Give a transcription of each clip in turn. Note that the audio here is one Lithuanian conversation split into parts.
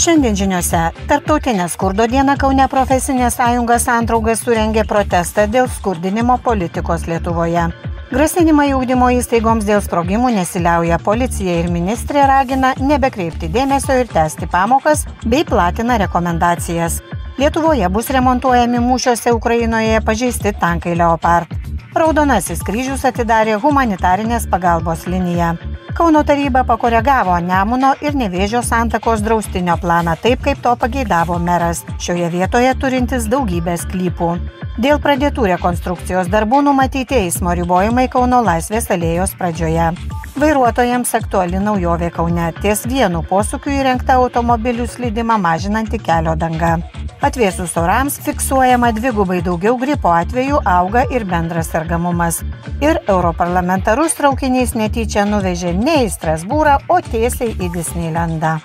Šiandien žiniuose Tarptautinė skurdo diena Kaune profesinė sąjunga santraugas surengė protestą dėl skurdinimo politikos Lietuvoje. Grasinimai ūkdymo įstaigoms dėl sprogimų nesiliauja. Policija ir ministrė ragina nebekreipti dėmesio ir tęsti pamokas bei platina rekomendacijas. Lietuvoje bus remontuojami mūšiuose Ukrainoje pažeisti tankai Leopard. Raudonasis kryžius atidarė humanitarinės pagalbos liniją. Kauno taryba pakoregavo Nemuno ir Nevėžio santakos draustinio planą taip, kaip to pageidavo meras, šioje vietoje turintis daugybę sklypų. Dėl pradėtų rekonstrukcijos darbų numatyti eismo ribojimai Kauno laisvės alėjos pradžioje. Vairuotojams aktuali naujovė Kaune ties vienu posūkiu įrengta automobilių slydimą mažinanti kelio danga. Atvėsus orams fiksuojama dvigubai daugiau gripo atvejų, auga ir bendras sergamumas. Ir europarlamentarus traukiniais netyčia nuvežė ne į Strasbūrą, o tiesiai į Disneylandą.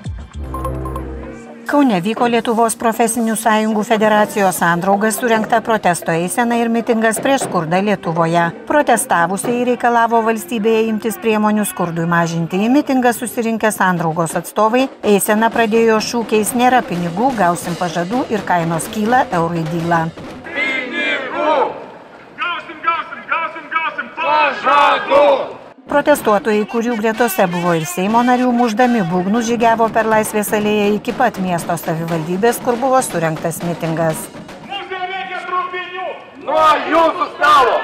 Kaune vyko Lietuvos profesinių sąjungų federacijos andraugas surinkta protesto eisena ir mitingas prieš skurdą Lietuvoje. Protestavusiai reikalavo valstybėje imtis priemonių skurdui mažinti. Į mitingą susirinkę sandraugos atstovai eisena pradėjo šūkiais nėra pinigų, gausim pažadų ir kainos kyla, eurai dyla. Pinigų! Gausim, gausim, gausim, gausim pažadų! Protestuotojai, kurių gretose buvo ir Seimo narių, muždami būgnų žygiavo per Laisvės alėją iki pat miesto savivaldybės, kur buvo surinktas mitingas. Mums nereikia trupinių! Nuo jūsų stalo!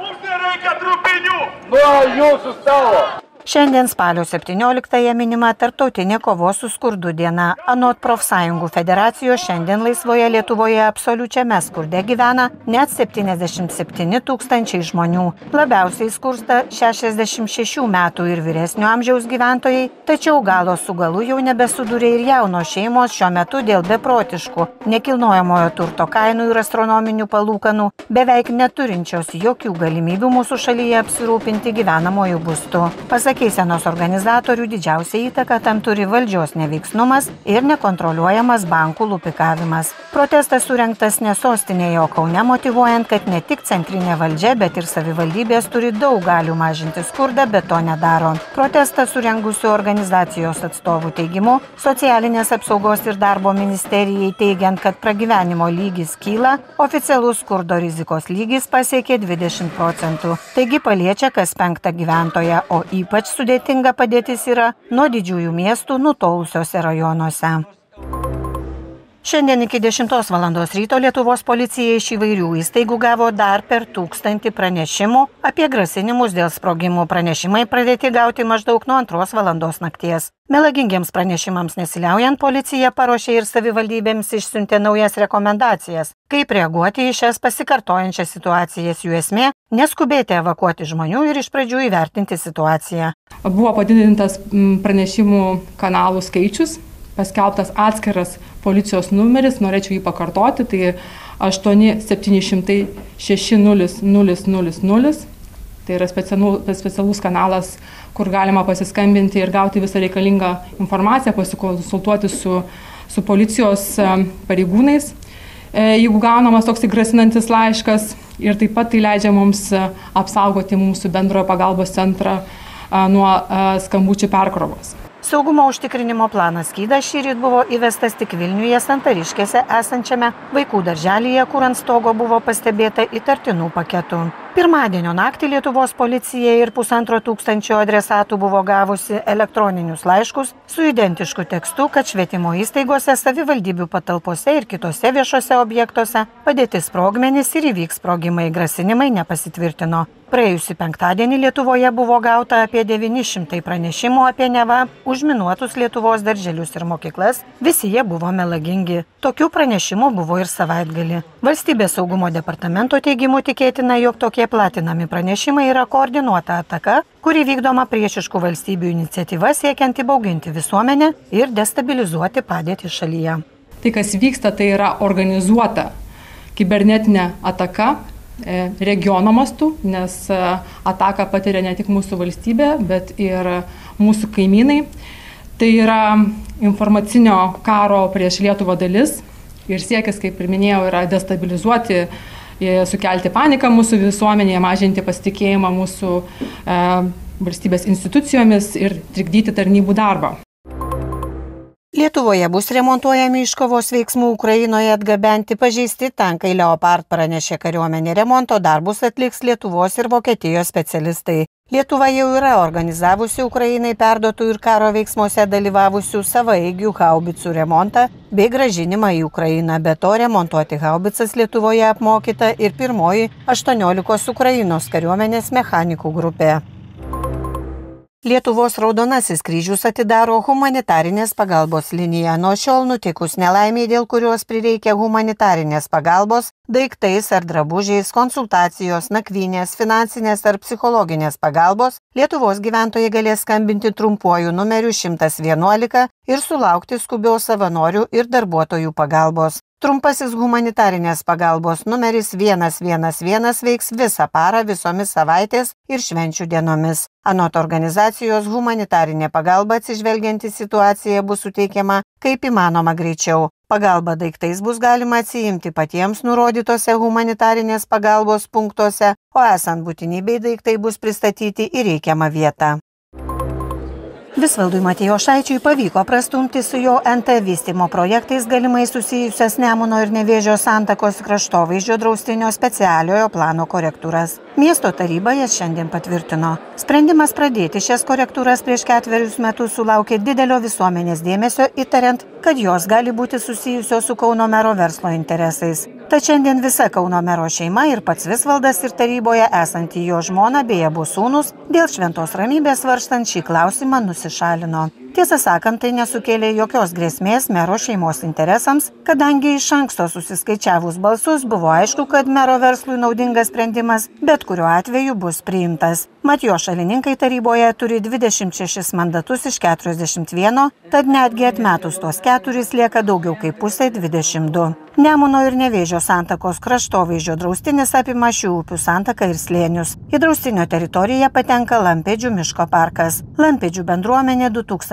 Mums nereikia trupinių! Nuo jūsų stalo! Šiandien spalio 17-ąją minima Tartautinė kovos su skurdu diena. Anot profsąjungų federacijos šiandien laisvoje Lietuvoje absoliučiame skurde gyvena net 77 tūkstančiai žmonių. Labiausiai skursta 66 metų ir vyresnio amžiaus gyventojai, tačiau galo su galu jau nebesudūrė ir jaunos šeimos šiuo metu dėl beprotiškų nekilnojamojo turto kainų ir astronominių palūkanų, beveik neturinčios jokių galimybių mūsų šalyje apsirūpinti gyvenamojų būstų. Pasak Pasak eisenos organizatorių didžiausia įtaka tam turi valdžios neveiksnumas ir nekontroliuojamas bankų lupikavimas. Protestas surinktas ne sostinėje, o Kaune motivuojant, kad ne tik centrinė valdžia, bet ir savivaldybės turi daug galių mažinti skurdą, bet to nedaro. Protestą surengusių organizacijos atstovų teigimu, socialinės apsaugos ir darbo ministerijai teigiant, kad pragyvenimo lygis kyla, oficialus skurdo rizikos lygis pasiekė 20 procentų. Taigi paliečia kas penktą gyventoją, o ypač Ypač sudėtinga padėtis yra nuo didžiųjų miestų nutolusiuose rajonuose. Šiandien iki 10 val. ryto Lietuvos policija iš įvairių įstaigų gavo dar per tūkstantį pranešimų apie grasinimus dėl sprogimų. Pranešimai pradėti gauti maždaug nuo 2 val. nakties. Melagingiems pranešimams nesiliaujant, policija paruošė ir savivaldybėms išsiuntė naujas rekomendacijas, kaip reaguoti į šias pasikartojančias situacijas. Jų esmė - neskubėti evakuoti žmonių ir iš pradžių įvertinti situaciją. Buvo padidintas pranešimų kanalų skaičius, paskelbtas atskiras policijos numeris, norėčiau jį pakartoti, tai 8700 6000. Tai yra specialus kanalas, kur galima pasiskambinti ir gauti visą reikalingą informaciją, pasikonsultuoti su, su policijos e, pareigūnais, e, jeigu gaunamas toks grasinantis laiškas. Ir taip pat tai leidžia mums e, apsaugoti mūsų bendrojo pagalbos centrą nuo skambučių perkrovos. Saugumo užtikrinimo planas skydas šįryt buvo įvestas tik Vilniuje Santariškėse esančiame vaikų darželyje, kur ant stogo buvo pastebėta įtartinų paketų. Pirmadienio naktį Lietuvos policija ir pusantro tūkstančio adresatų buvo gavusi elektroninius laiškus su identišku tekstu, kad švietimo įstaigose, savivaldybių patalpose ir kitose viešose objektuose padėti sprogmenys ir įvyks sprogimai, grasinimai nepasitvirtino. Praėjusį penktadienį Lietuvoje buvo gauta apie 900 pranešimų apie neva užminuotus Lietuvos darželius ir mokyklas, visi jie buvo melagingi. Tokių pranešimų buvo ir savaitgali. Valstybės saugumo departamento teigimu tikėtina, jog tokie platinami pranešimai yra koordinuota ataka, kuri vykdoma priešiškų valstybių iniciatyva siekiant įbauginti visuomenę ir destabilizuoti padėtį šalyje. Tai, kas vyksta, tai yra organizuota kibernetinė ataka E, regiono mastu, nes e, ataką patiria ne tik mūsų valstybė, bet ir mūsų kaimynai. Tai yra informacinio karo prieš Lietuvą dalis ir siekis, kaip ir minėjau, yra destabilizuoti, e, sukelti paniką mūsų visuomenėje, mažinti pasitikėjimą mūsų e, valstybės institucijomis ir trikdyti tarnybų darbą. Lietuvoje bus remontuojami iš kovos veiksmų Ukrainoje atgabenti pažeisti tankai Leopard pranešė kariuomenė. Remonto darbus atliks Lietuvos ir Vokietijos specialistai. Lietuva jau yra organizavusi Ukrainai perduotų ir karo veiksmuose dalyvavusių savaeigių haubicų remontą bei gražinimą į Ukrainą. Be to remontuoti haubicas Lietuvoje apmokyta ir pirmoji 18 Ukrainos kariuomenės mechanikų grupė. Lietuvos Raudonasis kryžius atidaro humanitarinės pagalbos liniją. Nuo šiol nutikus nelaimiai, dėl kurios prireikia humanitarinės pagalbos, daiktais ar drabužiais, konsultacijos, nakvynės, finansinės ar psichologinės pagalbos, Lietuvos gyventojai galės skambinti trumpuoju numeriu 111 ir sulaukti skubios savanorių ir darbuotojų pagalbos. Trumpasis humanitarinės pagalbos numeris 111 veiks visą parą visomis savaitės ir švenčių dienomis. Anot organizacijos humanitarinė pagalba atsižvelgianti situaciją bus suteikiama kaip įmanoma greičiau. Pagalba daiktais bus galima atsiimti patiems nurodytose humanitarinės pagalbos punktuose, o esant būtinybei daiktai bus pristatyti į reikiamą vietą. Visvaldui Matijošaičiui pavyko prastumti su jo NT vystimo projektais galimai susijusias Nemuno ir Nevėžio santakos kraštovaizdžio draustinio specialiojo plano korektūras. Miesto taryba jas šiandien patvirtino. Sprendimas pradėti šias korektūras prieš ketverius metus sulaukė didelio visuomenės dėmesio, įtariant, kad jos gali būti susijusios su Kauno mero verslo interesais. Tad šiandien visa Kauno mero šeima ir pats Visvaldas ir taryboje esanti jo žmona bei abu sūnus dėl šventos ramybės svarstant šį klausimą nusišalino. Tiesą sakant, tai nesukėlė jokios grėsmės mero šeimos interesams, kadangi iš anksto susiskaičiavus balsus buvo aišku, kad mero verslui naudingas sprendimas bet kuriuo atveju bus priimtas. Mat jo šalininkai taryboje turi 26 mandatus iš 41, tad netgi atmetus tuos keturis lieka daugiau kaip pusė 22. Nemuno ir Nevėžio santakos kraštovaizdžio draustinis apima šių upių santaką ir slėnius. Į draustinio teritoriją patenka Lampedžių miško parkas. Lampedžių bendruomenė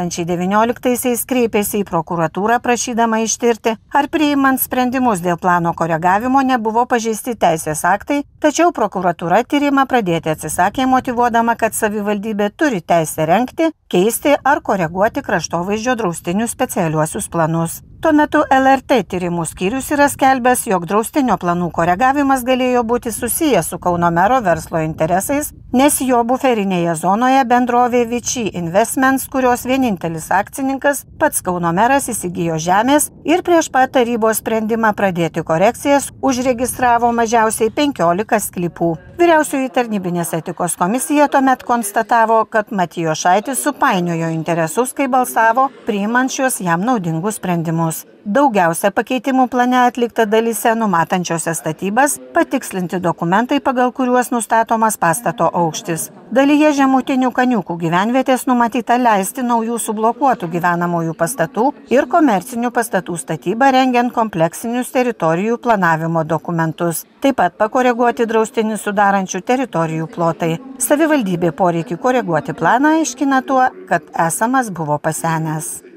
2019-aisiais kreipėsi į prokuratūrą prašydama ištirti, ar priimant sprendimus dėl plano koregavimo nebuvo pažeisti teisės aktai, tačiau prokuratūra tyrimą pradėti atsisakė motivuodama, kad savivaldybė turi teisę renkti, keisti ar koreguoti kraštovaizdžio draustinių specialiuosius planus. Tuo metu LRT tyrimų skyrius yra skelbęs, jog draustinio planų koregavimas galėjo būti susijęs su Kauno mero verslo interesais, nes jo buferinėje zonoje bendrovė Vichy Investments, kurios vienintelis akcininkas, pats Kauno meras įsigijo žemės ir prieš pat tarybos sprendimą pradėti korekcijas užregistravo mažiausiai 15 sklypų. Vyriausioji tarnybinės etikos komisija tuomet konstatavo, kad Matijo Šaitis supainiojo interesus, kai balsavo, priimant šios jam naudingus sprendimus. Daugiausia pakeitimų plane atlikta dalyse numatančiose statybas, patikslinti dokumentai, pagal kuriuos nustatomas pastato aukštis. Dalyje žemutinių kaniukų gyvenvietės numatyta leisti naujų sublokuotų gyvenamųjų pastatų ir komercinių pastatų statybą rengiant kompleksinius teritorijų planavimo dokumentus. Taip pat pakoreguoti draustinį sudarančių teritorijų plotai. Savivaldybė poreikį koreguoti planą aiškina tuo, kad esamas buvo pasenęs.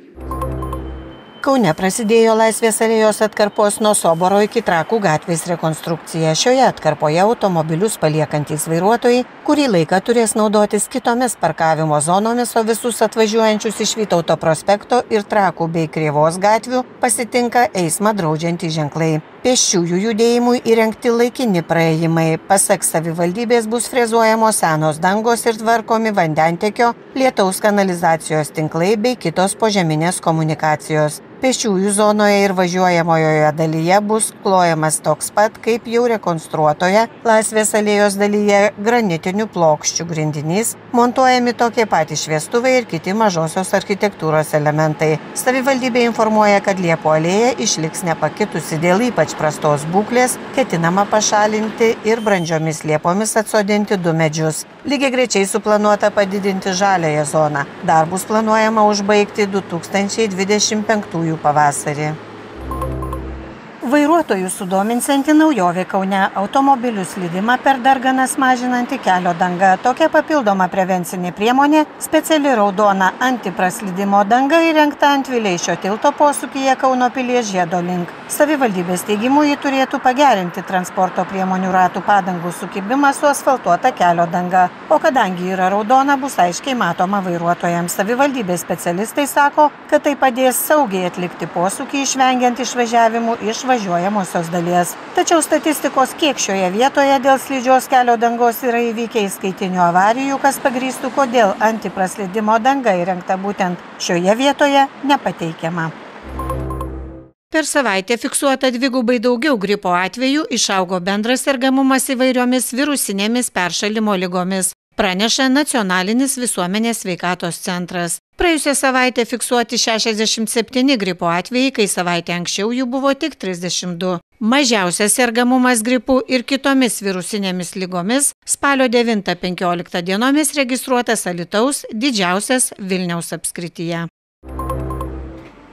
Kaune prasidėjo Laisvės alėjos atkarpos nuo Soboro iki Trakų gatvės rekonstrukcija. Šioje atkarpoje automobilius paliekantis vairuotojai kurį laiką turės naudotis kitomis parkavimo zonomis, o visus atvažiuojančius iš Vytauto prospekto ir Trakų bei Krievos gatvių pasitinka eismą draudžiantys ženklai. Pėsčiųjų judėjimui įrengti laikini praėjimai. Pasak savivaldybės bus frezuojamos senos dangos ir tvarkomi vandentekio, lietaus kanalizacijos tinklai bei kitos požeminės komunikacijos. Pėsčiųjų zonoje ir važiuojamojoje dalyje bus klojamas toks pat, kaip jau rekonstruotoje Laisvės alėjos dalyje granitinių plokščių grindinys, montuojami tokie patys šviestuvai ir kiti mažosios architektūros elementai. Savivaldybė informuoja, kad Liepo alėja išliks nepakitusi dėl ypač prastos būklės, ketinama pašalinti ir brandžiomis liepomis atsodinti du medžius. Lygiai grečiai suplanuota padidinti žalėją zoną. Darbus planuojama užbaigti 2025 pavasarį. Vairuotojų sudominsianti naujovė Kaune automobilių slydimą per darganas mažinanti kelio danga. Tokia papildoma prevencinė priemonė - speciali raudona antipraslydimo danga įrengta ant Vileišio tilto posūkyje Kauno pilies žiedo link. Savivaldybės teigimu jį turėtų pagerinti transporto priemonių ratų padangų sukibimą su asfaltuota kelio danga. O kadangi yra raudona, bus aiškiai matoma vairuotojams. Savivaldybės specialistai sako, kad tai padės saugiai atlikti posūkį, išvengiant išvažiavimų iš važiuojamosios dalies. Tačiau statistikos, kiek šioje vietoje dėl slidžios kelio dangos yra įvykę įskaitinių avarijų, kas pagrįstų, kodėl antipraslydimo danga įrengta būtent šioje vietoje, nepateikiama. Per savaitę fiksuota dvigubai daugiau gripo atvejų, išaugo bendras sergamumas įvairiomis virusinėmis peršalimo lygomis, praneša Nacionalinis visuomenės sveikatos centras. Praėjusią savaitę fiksuoti 67 gripo atvejai, kai savaitę anksčiau jų buvo tik 32. Mažiausias sergamumas gripu ir kitomis virusinėmis lygomis spalio 9-15 dienomis registruotas Alitaus, didžiausias Vilniaus apskrityje.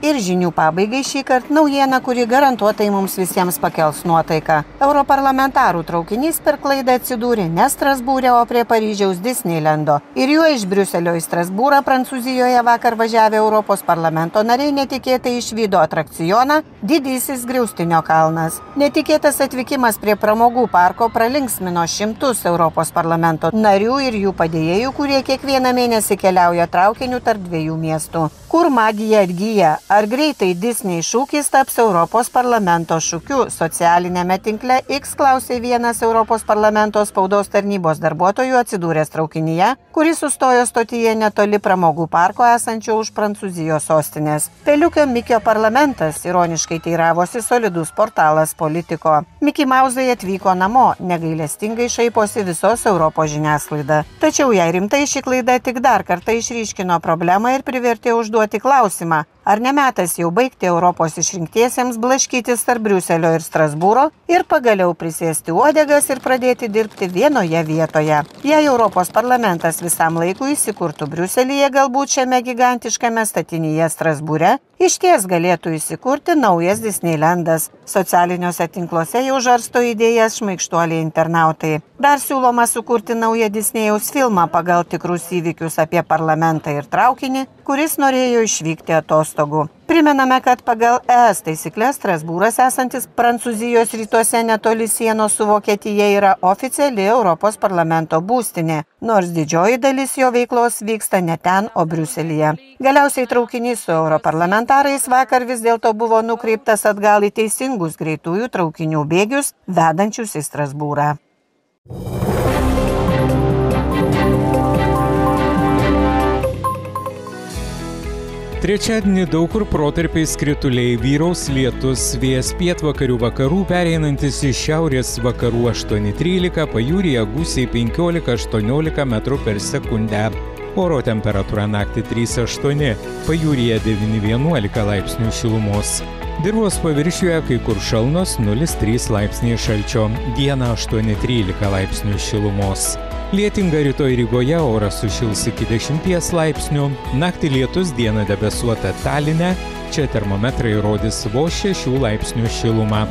Ir žinių pabaigai šį kartą naujiena, kuri garantuotai mums visiems pakels nuotaiką. Europarlamentarų traukinys per klaidą atsidūrė ne Strasbūrė, o prie Paryžiaus Disneylando. Ir juo iš Briuselio į Strasbūrą Prancūzijoje vakar važiavę Europos parlamento nariai netikėtai išvydo atrakcioną Didysis Griaustinio kalnas. Netikėtas atvykimas prie pramogų parko pralinksmino šimtus Europos parlamento narių ir jų padėjėjų, kurie kiekvieną mėnesį keliauja traukiniu tarp dviejų miestų. Kur magija atgyja? Ar greitai Disney šūkis taps Europos parlamento šūkiu? Socialinėme tinkle X klausė vienas Europos parlamento spaudos tarnybos darbuotojų atsidūręs traukinyje, kuris sustojo stotyje netoli pramogų parko esančio už Prancūzijos sostinės. Peliukio Mikio parlamentas ironiškai teiravosi solidus portalas politiko. Miki Mauzai atvyko namo, negailestingai šaiposi visos Europos žiniasklaida. Tačiau jei rimtai ši klaida tik dar kartą išryškino problemą ir privertė užduoti klausimą, Ar nemetas jau baigti Europos išrinktiesiems blaškytis tarp Briuselio ir Strasbūro ir pagaliau prisėsti uodegas ir pradėti dirbti vienoje vietoje? Jei Europos parlamentas visam laikui įsikurtų Briuselyje, galbūt šiame gigantiškame statinyje Strasbūre, iš ties galėtų įsikurti naujas Disneylandas. Socialiniuose tinkluose jau žarsto idėjas šmaikštuoliai internautai. Dar siūloma sukurti naują Disnėjaus filmą pagal tikrus įvykius apie parlamentą ir traukinį, kuris norėjo išvykti atostogų. Primename, kad pagal ES taisyklės Strasbūras esantis Prancūzijos rytuose netoli sienos su Vokietija yra oficiali Europos parlamento būstinė, nors didžioji dalis jo veiklos vyksta ne ten, o Briuselyje. Galiausiai traukinys su europarlamentarais vakar vis dėlto buvo nukreiptas atgal į teisingus greitųjų traukinių bėgius, vedančius į Strasbūrą. Trečiadienį daug kur protarpiais krituliai vyraus lietus, vėjas pietvakarių vakarų pereinantis į šiaurės vakarų 8-13, pajūryje gūsiai 15-18 m per sekundę. Oro temperatūra naktį 3-8, pajūryje 9-11 laipsnių šilumos. Dirvos paviršiuje kai kur šalnos 0,3 laipsniai šalčio, dieną 8-13 laipsnių šilumos. Lietinga rytoj Rygoje oras sušils iki 10 laipsnių, naktį lietus dieną debesuota Taline, čia termometrai rodys vos 6 laipsnių šilumą.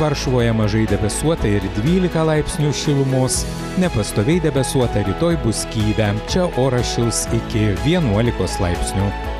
Varšuvoje mažai debesuota ir 12 laipsnių šilumos, nepastoviai debesuota rytoj bus kyvę, čia oras šils iki 11 laipsnių.